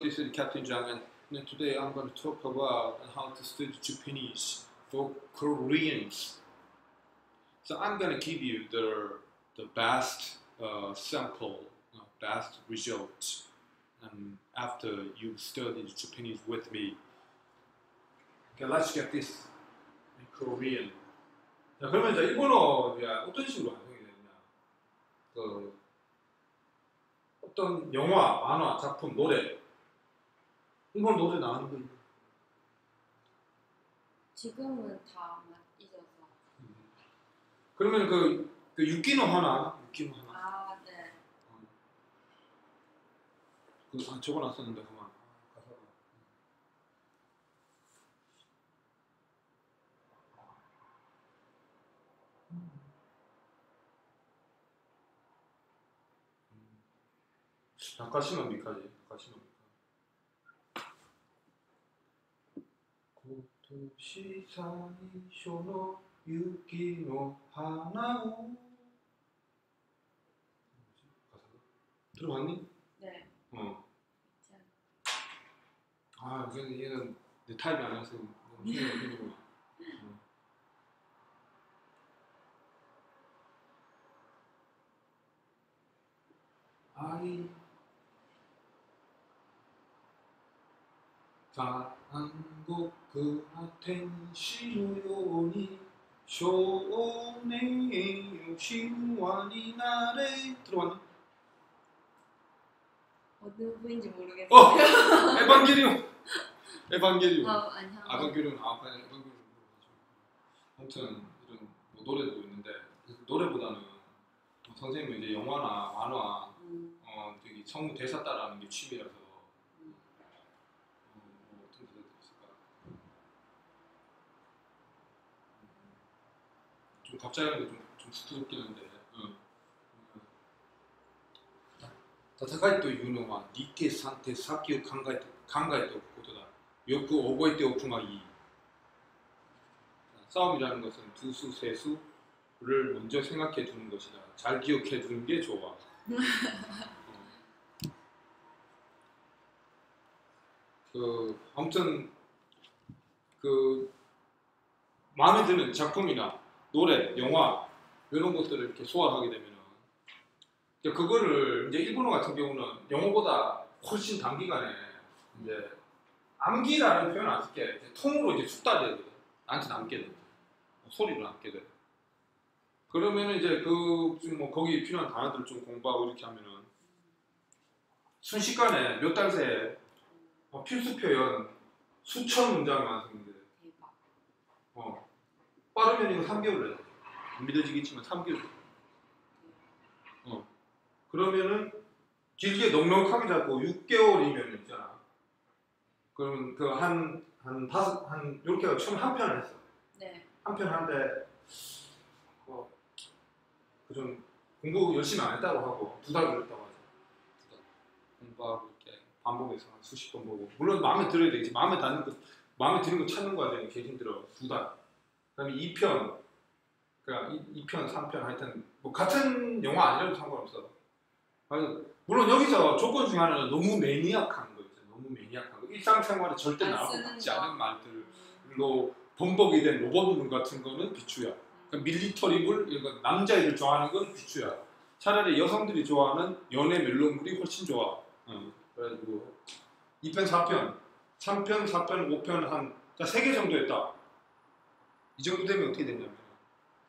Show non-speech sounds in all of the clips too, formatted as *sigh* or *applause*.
This is Captain Jang, and today I'm going to talk about how to study Japanese for Koreans. So I'm going to give you the the best uh, sample, uh, best result, and after you studied Japanese with me. Okay, let's get this in Korean. 자, 그러면 이제 일본어에 어떤 식으로 완성이 되느냐? 그 어떤 영화, 만화, 작품, 노래 일본 노래 있나? 지금은 다 잊어서. 그러면 그, 그 유키노 하나, 유키노 하나. 아, 네. 그 아, 적어놨었는데 그만. 아까시만 미카지. 아까시만 미카. 고토시 사이쇼노 유키노 하나오. 가사가 들어봤니? 네. 어. 참. 아, 얘는, 얘는 내 타입이 아니라서 너무 힘들어. 어. 아이 한국 그아텐시노요니 쇼네요 신완이 나래 들어봤니? 어느 부인지 모르겠어요. 어! *laughs* 에반게리온! 에반게리온 아, 아니요. 아방교류는 아, 아니 아방교류 아무튼 이런 뭐 노래도 있는데 노래보다는 뭐 선생님은 이제 영화나 만화 음, 어 되게 성우 대사 따라하는 게 취미라서 음. 어, 뭐 어떤 노래도 있을까 좀 갑자기 하는 게좀좀 부끄럽긴 한데 응. 戦いというのは2手3手先を考えて考えておくことだよく覚えておくがいい 싸움이라는 것은 두수, 세수를 먼저 생각해 두는 것이다. 잘 기억해 두는 게 좋아. 어. 그 아무튼 그 마음에 드는 작품이나 노래, 영화 이런 것들을 이렇게 소화하게 되면은 이제 그거를 이제 일본어 같은 경우는 영어보다 훨씬 단기간에 이제 암기라는 표현 안 쓸게 통으로 이제 숙달돼야 돼. 나한테 남게 돼. 소리로 남게 돼. 그러면은 이제 그 뭐 거기 필요한 단어들을 좀 공부하고 이렇게 하면은 순식간에 몇 달 새에 어, 필수 표현 수천 문장이 완성이 돼. 어. 빠르면 이거 3개월 내. 안 믿어지겠지만 3개월. 어. 그러면은 길게 넉넉하게 잡고 6개월이면 있잖아. 그러면 그 한 한 다섯 한 이렇게 처음 한 편을 했어. 네. 한 편 하는데 뭐, 뭐그좀 공부 열심히 안 했다고 하고 두 달 걸렸다고 하죠. 두 달. 공부하고 이렇게 반복해서 한 수십 번 보고 물론 마음에 들어야 되겠지. 마음에 닿는 거 마음에 드는 거 찾는 과정이 개 힘들어. 두 달. 그다음에 2편 그러니까 2, 편 3편 하여튼 뭐 같은 영화 아니라도 상관없어. 물론 여기서 조건 중에 하나는 너무 매니악한 거 있죠. 너무 매니악한 거. 일상생활에 절대 맞지 거. 않은 말들로 음, 번복이 된 로봇물 같은 거는 비추야. 그러니까 밀리터리물, 거 남자애들 좋아하는 건 비추야. 차라리 여성들이 좋아하는 연애 멜론물이 훨씬 좋아. 응. 그래가지고 2편, 4편, 3편, 4편, 5편 한, 자, 3개 정도 했다. 이 정도 되면 어떻게 되냐면,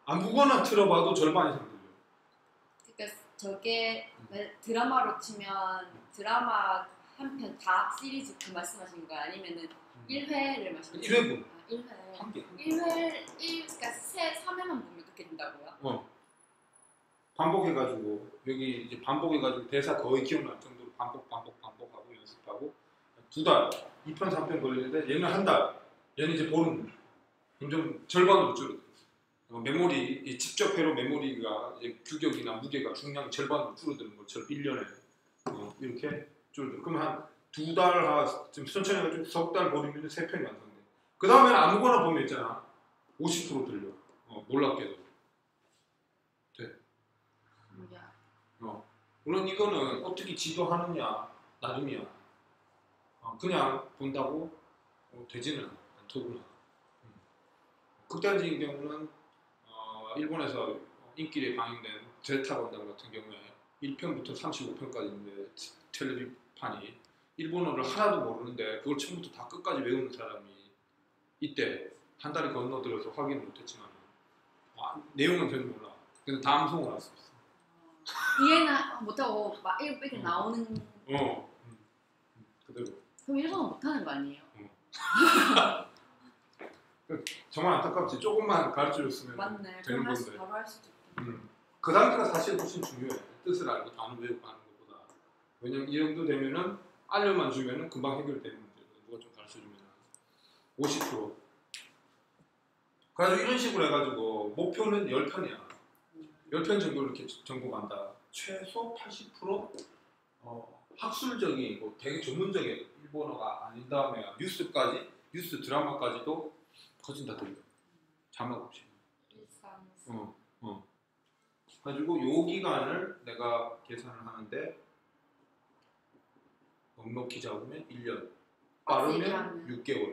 아무거나 틀어봐도 절반 이상 들려. 그러니까 저게 왜 드라마로 치면 드라마 한 편 다 시리즈 그 말씀하신 거예요? 아니면은 1회를 말씀하신 1회분. 아, 1회. 한 개. 1회, 1, 그러니까 세, 3회만 보면 그렇게 된다고요? 어. 반복해가지고, 여기 이제 반복해가지고 대사 거의 기억날 정도로 반복, 반복, 반복하고 연습하고, 두 달, 2편, 3편 걸리는데, 얘는 한 달, 얘는 이제 보름, 점점 절반으로 줄어들었어. 어, 메모리, 이 직접 회로 메모리가 규격이나 무게가 중량 절반으로 줄어드는 것처럼 1년에 어, 이렇게 줄어들어. 그럼 한두 달, 하, 좀 천천히 해가지고 석달 버리면 세 편이 완성돼. 그 다음에는 아무거나 보면 있잖아. 50% 들려. 어, 놀랍게도. 음. 뭐야? 물론 이거는 어떻게 지도하느냐 나름이야. 그냥 본다고 어, 되지는 않더구나. 음. 극단적인 경우는 어, 일본에서 인기에 방영된 제타 건담 같은 경우에 1편부터 35편까지 있는데 티- 텔레비판이 일본어를 하나도 모르는데 그걸 처음부터 다 끝까지 외우는 사람이 이때 한 달이 건너들어서 확인을 못했지만 아, 내용은 전혀 몰라. 근데 다 암송을 할수 있어. *laughs* 이해는 못하고 막 이렇게 음. 나오는 어. 음. 음. 그대로. 그럼 일본어 못하는 거 아니에요? *laughs* *laughs* 정말 안타깝지. 조금만 가르쳐줬으면 맞네. 되는 건데. 바로 할 수도 있고. 음. 그 단계가 사실 훨씬 중요해. 뜻을 알고 단어 외우고 하는 것보다. 왜냐면 이 정도 되면은 알려만 주면은 금방 해결되는 문제거든. 누가 좀 가르쳐주면 50%. 그래가지고 이런 식으로 해가지고 목표는 10편이야. 10편 정도 이렇게 간다. 최소 80% 어, 학술적이고 되게 전문적인 일본어가 아닌 다음에 뉴스까지 뉴스 드라마까지도 거진 다 들려. 자막 없이. 일상. 어, 어. 가지고 요 기간을 내가 계산을 하는데 넉넉히 잡으면 1년, 빠르면 얘기하면. 6개월.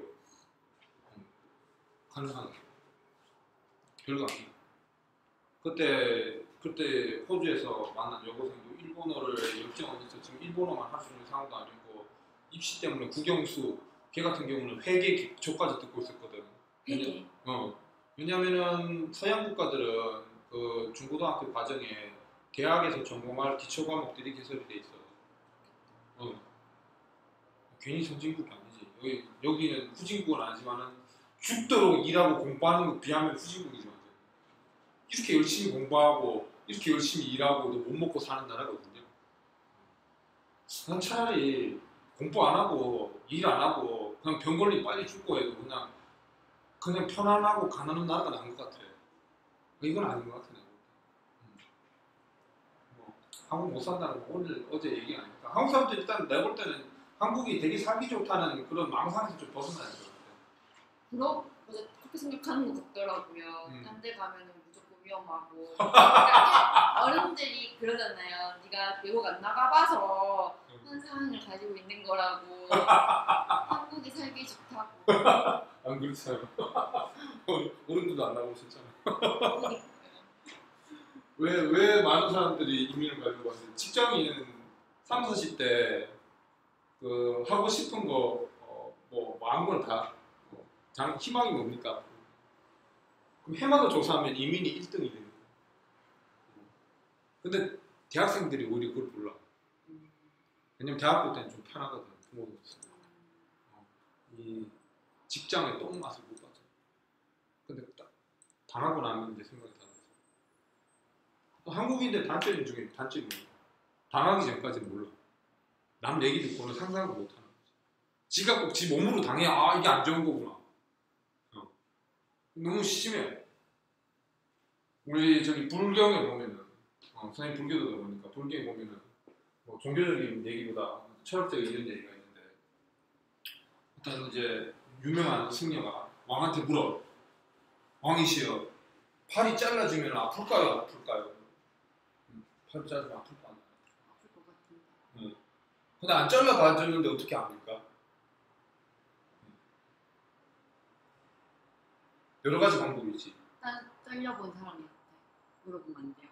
음. 가능하다. 별거 아니야. 그때 그때 호주에서 만난 여고생도 일본어를 역정을 해서 지금 일본어만 할 수 있는 상황도 아니고 입시 때문에 국영수 걔 같은 경우는 회계 기초까지 듣고 있었거든. 회계. 어. 왜냐면은 서양 국가들은 그 중고등학교 과정에 대학에서 전공할 기초 과목들이 개설이 돼 있어. 어. 괜히 선진국이 아니지. 여기 여기는 후진국은 아니지만은 죽도록 일하고 공부하는 거 비하면 후진국이지 완전. 이렇게 열심히 공부하고 이렇게 열심히 일하고도 못 먹고 사는 나라거든요. 난 차라리 공부 안 하고 일 안 하고 그냥 병 걸리 빨리 죽고 해도 그냥 그냥 편안하고 가난한 나라가 나은 것 같아. 이건 아닌 것 같아. 내가. 음. 뭐, 한국 못 산다는 거 오늘 어제 얘기 아니까. 한국 사람들 일단 내가 볼 때는 한국이 되게 살기 좋다는 그런 망상에서 좀 벗어나야 될것 같아. 그러 맞아 그렇게 생각하는 것 같더라고요. 음. 딴데 가면은 무조건 위험하고. 그러니까 어른들이 그러잖아요. 네가 외국 안 나가봐서 음. 환상을 가지고 있는 거라고. *laughs* 한국이 살기 좋다고. 안 그렇잖아. *laughs* 어른들도 안 나오셨잖아. 그러니까요. *laughs* 왜, 왜 많은 사람들이 이민을 가려고 하지? 직장인 3, 40대 그 하고 싶은 거, 어, 뭐, 뭐 아무거나 다, 뭐, 장, 희망이 뭡니까? 그럼 해마다 조사하면 이민이 1등이 되는 거야. 근데 대학생들이 오히려 그걸 몰라. 음. 왜냐면 대학교 때는 좀 편하거든, 부모도 없으니까. 어, 이 직장의 똥 맛을 못 봤죠. 근데 딱 당하고 나면 이제 생각이. 또 한국인들 단점 중에 단점이? 당하기 전까지는 몰라. 남 얘기 듣고는 상상을 못 하는 거지. 지가 꼭 지 몸으로 당해. 아, 이게 안 좋은 거구나. 어. 너무 심해. 우리 저기 불경에 보면은, 어, 선생님 불교도다 보니까 불경에 보면은 뭐 종교적인 얘기보다 철학적 이런 얘기가 있는데 일단 이제 유명한 승려가 왕한테 물어. 왕이시여, 팔이 잘라지면 아플까요? 안 아플까요? 음, 팔이 잘라지면 아플 거 아니야. 아플 것 같은데. 근데 안 잘라봐줬는데 어떻게 압니까? 여러 가지 방법이 있지. 딴 떨려본 사람한테 물어보면 안 돼요.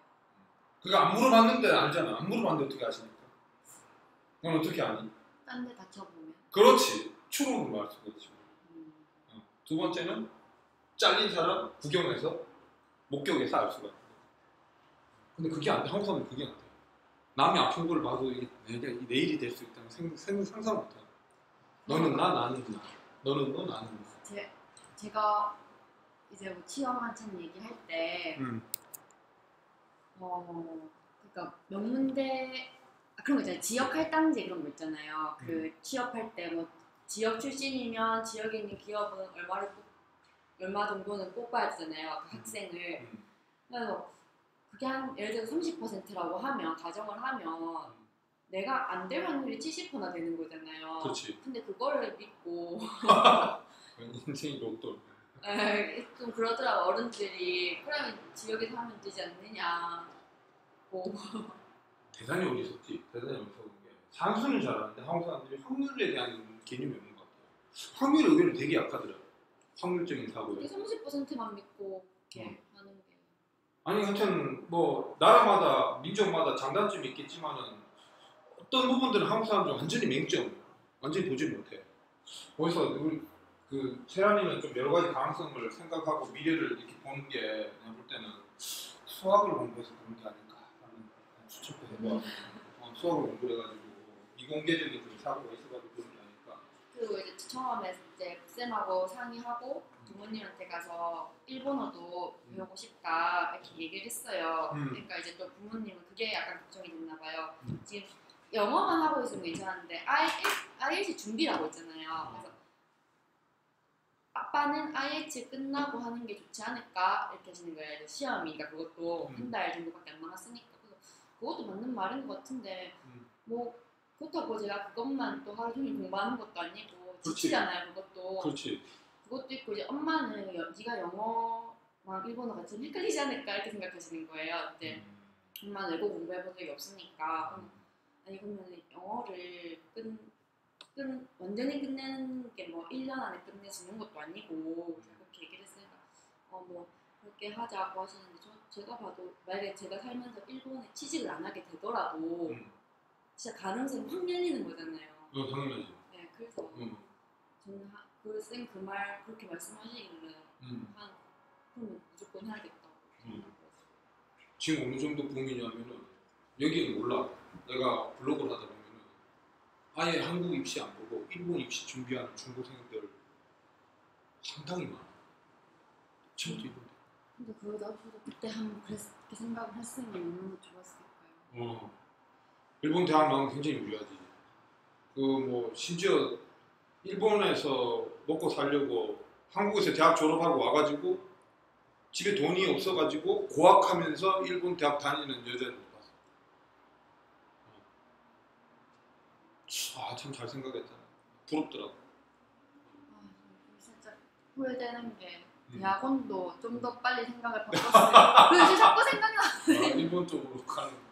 그거 안 물어봤는데 알잖아. 안 물어봤는데 어떻게 아십니까? 그건 어떻게 아니? 딴 데 다쳐보면. 그렇지. 추론을 말할 수가 있지. 두 번째는 잘린 사람 구경해서 목격해서 알 수가 있고. 근데 그게 안 돼. 한국 사람은 그게 안 돼. 남이 아픈 걸 봐도 이게 내가 이 내일이 될 수 있다는 생, 생, 상상 못 해. 너는 나, 나는 나. 너는 너, 나는 나. 제, 제가 이제 뭐 취업 한참 얘기할 때 음. 어, 그러니까 명문대 아, 그런 거 있잖아요. 지역 할당제 그런 거 있잖아요. 그 음. 취업할 때 뭐 지역 출신이면 지역에 있는 기업은 얼마를 꼭 얼마 정도는 뽑아야 되잖아요. 그 음. 학생을. 음. 그래서 그게 한 예를 들어서 30%라고 하면 가정을 하면 내가 안 될 확률이 70%나 되는 거잖아요. 그렇지. 근데 그거를 믿고 인생이 로또. 에이, 좀 그러더라고 어른들이 그러면 지역에서 하면 되지 않느냐. 뭐 대단히 어리석지. 대단히 어리석은 게 산수는 잘하는데 한국 사람들이 확률에 대한 개념이 없는 것 같아요. 확률 의견은 되게 약하더라. 확률적인 사고에. 이게 30%만 믿고 이렇게 하는 게 아니 하여튼 뭐 나라마다 민족마다 장단점이 있겠지만은 어떤 부분들은 한국 사람들 완전히 맹점, 완전히 보지 못해. 그래서 우리 그 세란이는 좀 여러 가지 가능성을 생각하고 미래를 이렇게 보는 게 내가 볼 때는 수학을 공부해서 보는 게 하는 추측도 해봐. 어, 수학을 공부해가지고 이공계적인 사고가 있어가지고 그리고 이제 처음에 이제 쌤하고 상의하고 부모님한테 가서 일본어도 음. 배우고 싶다 이렇게 얘기를 했어요. 음. 그러니까 이제 또 부모님은 그게 약간 걱정이 됐나 봐요. 음. 지금 영어만 하고 있으면 괜찮은데 IELTS 준비를 하고 있잖아요. 그래서 아빠는 IELTS 끝나고 하는 게 좋지 않을까 이렇게 하시는 거예요. 시험이니까 그것도 음. 한달 정도밖에 안 남았으니까 그래서 그것도 맞는 말인 것 같은데 음. 뭐 그렇다고 제가 그것만 또 하루 종일 공부하는 것도 아니고. 지치잖아요 그것도 그렇지. 그것도 있고 이제 엄마는 여- 네가 영어랑 일본어가 좀 헷갈리지 않을까 이렇게 생각하시는 거예요 그때 음. 엄마는 외국 공부해본 적이 없으니까 그럼 아니 그러면 영어를 끝, 끝 완전히 끝내는 게 뭐 1년 안에 끝내지는 것도 아니고 그렇게 얘기를 했으니까 어뭐 그렇게 하자고 하시는데 저, 제가 봐도 만약에 제가 살면서 일본에 취직을 안 하게 되더라도 음. 진짜 가능성이 확 열리는 거잖아요. 어, 당연하지. 네, 그래서 음. 저는 그쌤 그말 그렇게 말씀하시길래 음. 한 그러면 무조건 해야겠다고 음. 생각했어요. 지금 어느 정도 붐이냐면은 여기는 몰라. 내가 블로그를 하다 보면은 아예 한국 입시 안 보고 일본 입시 준비하는 중고생들 상당히 많아. 처음부터 일본. 근데 그러다 그때 한번 그렇게 생각을 했으면 얼마나 좋았을까요? 어. 일본 대학 나오면 굉장히 유리하지. 그 뭐 심지어 일본에서 먹고 살려고 한국에서 대학 졸업하고 와가지고 집에 돈이 없어가지고 고학하면서 일본 대학 다니는 여자들 봤어. 아참 잘 생각했잖아. 부럽더라고. 아, 진짜 후회되는 게 음. 대학원도 좀 더 빨리 생각을 바꿨어요. *laughs* 그래서 자꾸 생각나. 아, 일본 쪽으로 가는.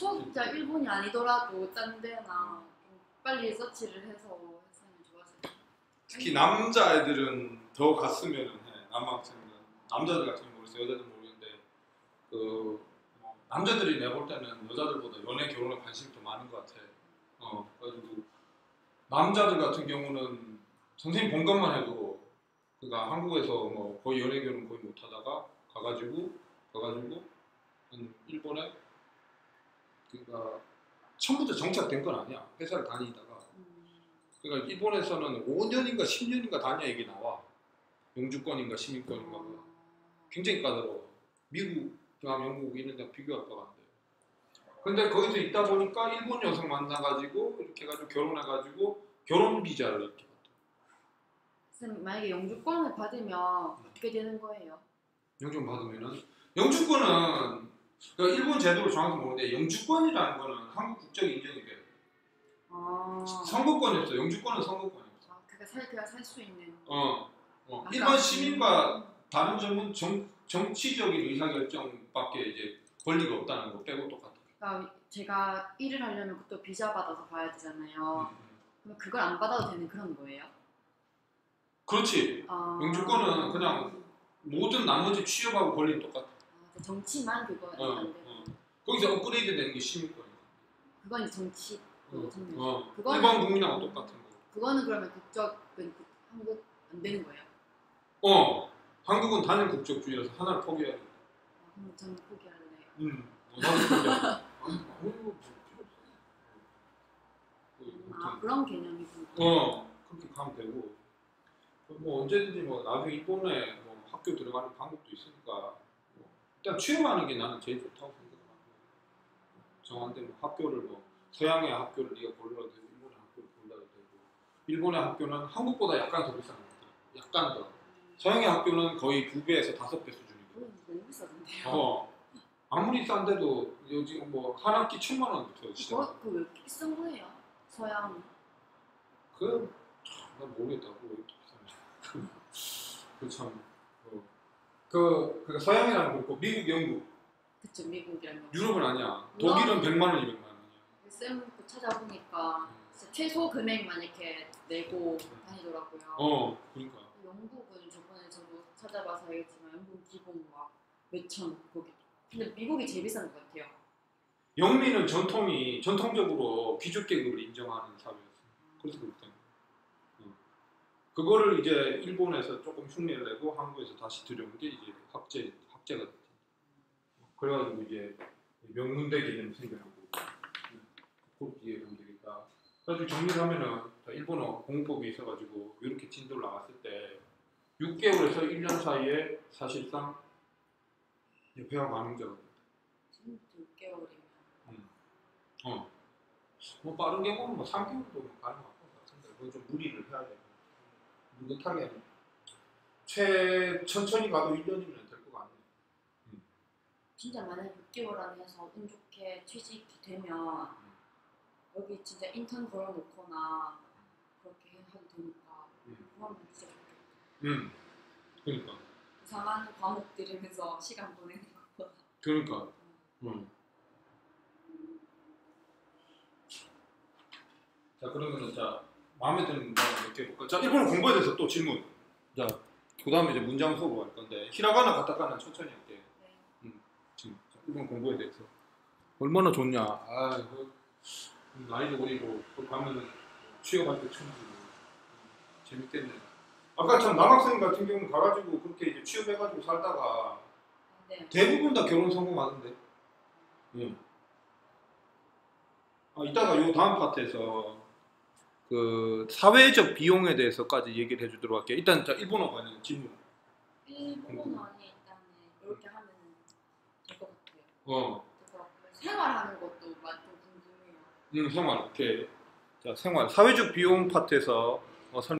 꼭 진짜 일본이 아니더라도 딴 데나 좀 빨리 서치를 해서 했으면 좋았을 텐데. 특히 남자 애들은 더 갔으면은 해. 남학생들 남자들 같은 경우 모르겠어 여자들 모르겠는데 그 뭐, 남자들이 내가 볼 때는 여자들보다 연애 결혼에 관심이 더 많은 것 같아. 어 그래가지고 남자들 같은 경우는 선생님 본 것만 해도 그가 한국에서 뭐 거의 연애 결혼 거의 못 하다가 가가지고 가가지고 음, 일본에 그가 처음부터 정착된 건 아니야. 회사를 다니다가 음, 그러니까 일본에서는 5년인가 10년인가 다녀야 이게 나와. 영주권인가 시민권인가 그 어, 굉장히 까다로워. 미국이나 영국 이런 데 비교할 안 돼. 근데 거기서 있다 보니까 일본 여성 만나가지고 이렇게 해가지고 결혼해가지고 결혼 비자를 이렇게 받아. 쌤 만약에 영주권을 받으면 어떻게 되는 거예요? 영주권 받으면은 영주권은 그러니까 일본 제도를 정확히 모르는데 영주권이라는 거는 한국 국적이 인정이 돼. 아, 선거권이었어. 영주권은 선거권이었어. 아 그가 살 그가 살 수 있는. 어. 어. 아까- 일반 시민과 다른 점은 정, 정치적인 의사결정밖에 이제 권리가 없다는 거 빼고 똑같아. 그러니까 제가 일을 하려면 그것도 비자 받아서 봐야 되잖아요. 음. 그럼 그걸 안 받아도 되는 그런 거예요? 그렇지. 아, 영주권은 그냥 모든 나머지 취업하고 권리는 똑같아. 아, 정치만 그거 어, 안 돼. 어. 거기서 업그레이드 되는 게 시민권이야. 그건 이제 정치. 어. 어. 그거는- 일반 국민하고 똑같은 거. 그거는 그러면 국적은 그- 한국 안 되는 거예요? 어. 한국은 단일 국적주의라서 하나를 포기해야 돼. 아, 그럼 저는 포기할래요. 음. 어, 나도 포기해. 그, 아 그런 개념이구나. 어 그렇게 가면 되고 뭐 언제든지 뭐 나중에 일본에 뭐 학교 들어가는 방법도 있으니까 뭐 일단 취업하는 게 나는 제일 좋다고 생각하고 정한데 뭐 학교를 뭐 서양의 학교를 네가 골라도 되고 일본의 학교를 골라도 되고 일본의 학교는 한국보다 약간 더 비싼 것 같아 약간 더 서양의 학교는 거의 두 배에서 다섯 배 수준이고 너무. 어 아무리 싼데도 요즘 뭐 한 학기 천만 원부터 시작 그왜 이렇게 비싼 거예요? 서양. 그, 난 모르겠다. 그거 왜 이렇게 비싼지. *laughs* 그 참, 어. 그, 그 서양이라는 거 있고, 미국, 영국, 그쵸 미국이랑 유럽은 아니야. 독일은 100만 원, 200만 원이야. 쌤그 찾아보니까 진짜 최소 금액만 이렇게 내고 다니더라고요. 어, 그러니까. 영국은 저번에 저도 찾아봐서 알겠지만 영국 기본 막 몇천 거기. 근데 미국이 제일 비싼 것 같아요. 영미는 전통이 전통적으로 귀족 계급을 인정하는 사회였어. 그래서 그렇다. 어. 그거를 이제 일본에서 조금 흉내를 내고 한국에서 다시 들여온 게 이제 합제 합제가 됐지. 그래가지고 이제 명문대 개념이 생겨나고 그렇게 이해하면 되겠다. 그래가지고 정리를 하면은 자, 일본어 공부법이 있어가지고 이렇게 진도를 나갔을 때 6개월에서 1년 사이에 사실상 배화 가능자가 돼. 지금 6개월이면 어. 뭐 빠른 경우는 뭐 3개월도 가능할 것 같은데 그건 좀 무리를 해야 돼. 느긋하게 최 천천히 가도 1년이면 될 것 같네. 진짜 만약에 6개월 안에 해서 운 좋게 취직이 되면 여기 진짜 인턴 걸어놓거나 그렇게 해도 되니까 음. 그러면 진짜. 음. 그러니까. 이상한 과목 들으면서 시간 보내는 것보다 그러니까. 음. 자 그러면은 자 마음에 드는 문장 몇개 볼까? 자 일본어 공부에 대해서 또 질문. 자 그 다음에 이제 문장 수업을 할 건데 히라가나 가타카나 천천히 할게. 네. 지금 자, 일본 공부에 대해서 얼마나 좋냐. 아 그, 나이도 어리고 그 가면은 취업할 때 주고 재밌겠네. 아까 참 남학생 같은 경우는 가가지고 그렇게 이제 취업해가지고 살다가 네. 대부분 다 결혼 성공하던데. 예. 아, 이따가 요 다음 파트에서 그 사회적 비용에 대해서까지 얘기를 해주도록 할게요. 일단 자 일본어 관련 질문. 일본어는 일단은 이렇게 하면 될것 같아요. 어, 될것. 생활하는 것도 좀 궁금해요. 음, 생활. 오케이. 자 생활 사회적 비용 파트에서 어, 설